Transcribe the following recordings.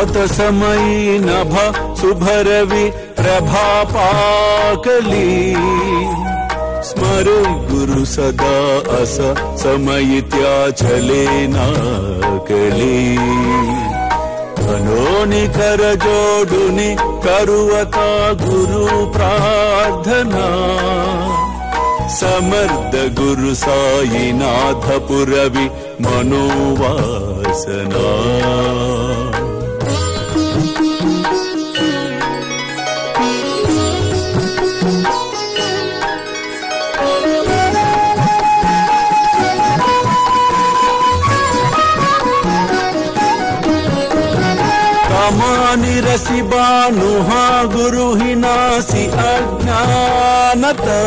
प्रातसमयी नभ शुभरवि प्रभापाकली। स्मर गुरु सदा अस समयित्या नाकली। मनोनि कर जोडुनि करुवता गुरु प्रार्थना। समर्थ गुरु साईनाथ पुरवि मनोवासना कामानि रसि बानुहा गुरु हि नासि अज्ञानता।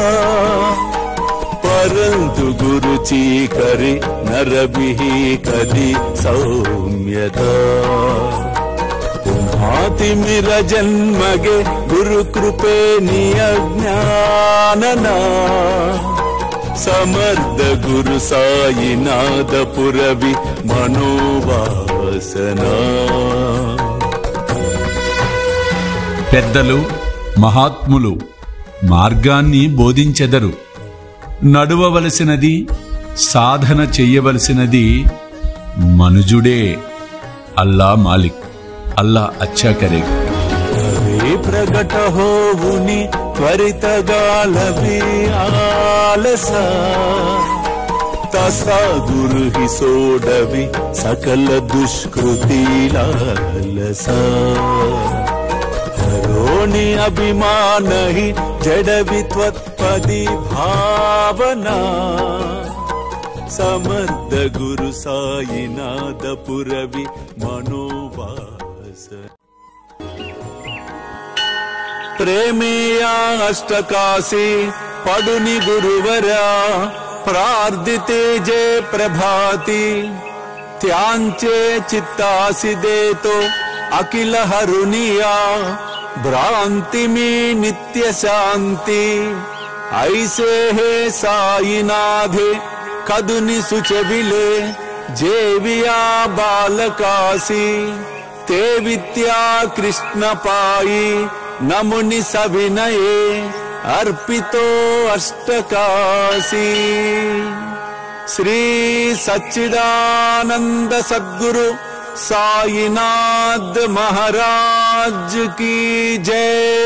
परन्तु गुरु चीकरि नरभिः कदि सौम्यता। पुंहातिमिर जन्मगे गुरु कृपे नियज्ञानना। समर्थ गुरु साईनाथ पुरवि मनोवासना పెద్దలు మహాత్ములు మార్గాన్ని బోధించెదరు. నడువవలసినది సాధన చెయ్యవలసినది మనుజుడే. అల్లా మాలిక్. అల్లా అచ్చాకరే ప్రకట హోవుని త్వరితగాలవి సోడవి సకల దుష్కృతి లాలసా योनि अभिमान हि जडवि त्वत्पदि भावना समर्थ गुरु सायिनादपुरवि मनोवास प्रेमेया अष्टकासि पडुनि गुरुवरा प्रार्दिते जे प्रभाति। त्याञ्चे चित्तासि देतो अखिल हरुणीया भ्रान्तिमि नित्य शान्ति ऐसे हे सायिनाधे कदुनि सुचबिले जिया बालकाशी ते विद्या कृष्ण पायी नमुनि सविनये अर्पितो अष्ट श्री सच्चिदानन्द सद्गुरु सायिनाद् महाराज। की जय।